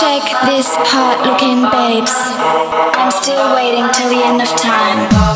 Check this hot looking babes. I'm still waiting till the end of time.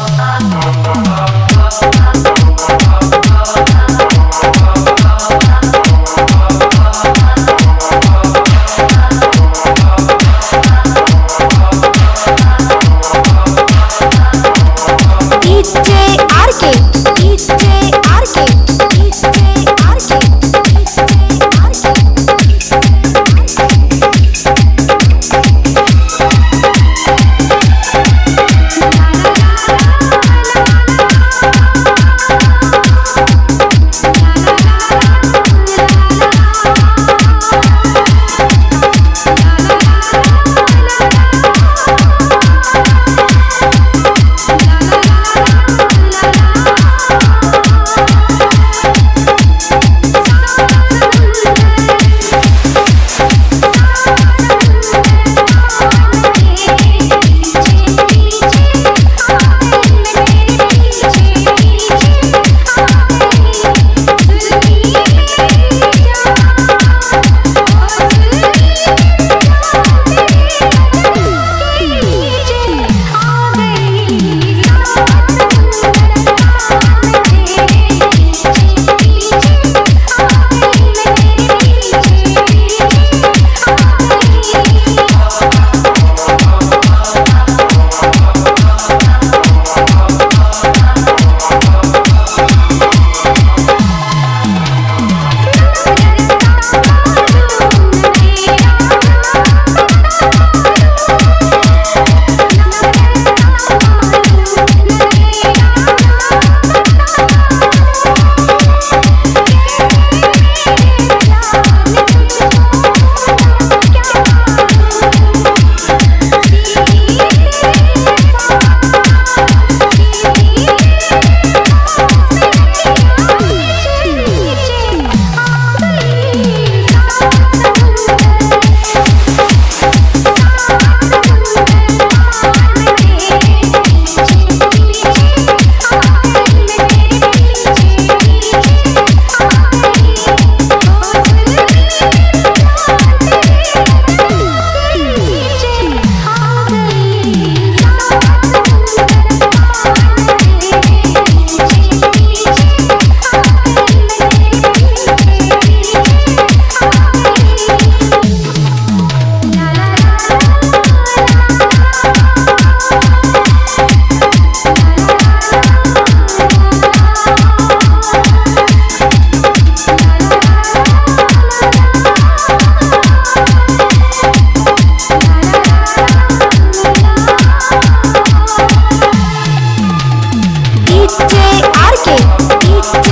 के बीच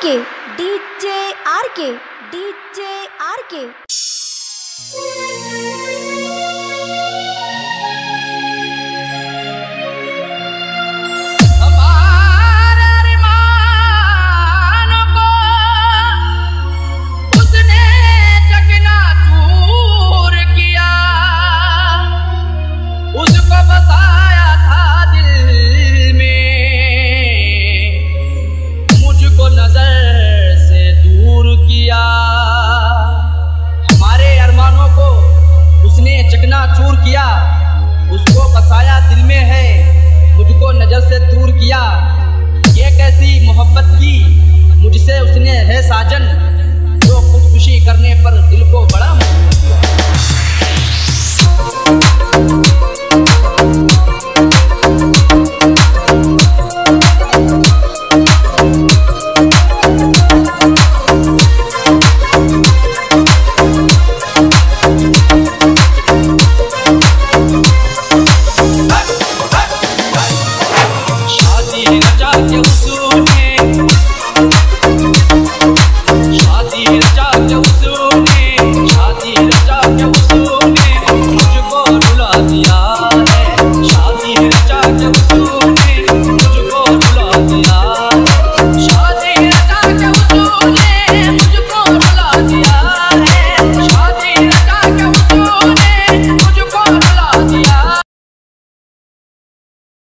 কে? DJ আর কে DJ আর কে राजन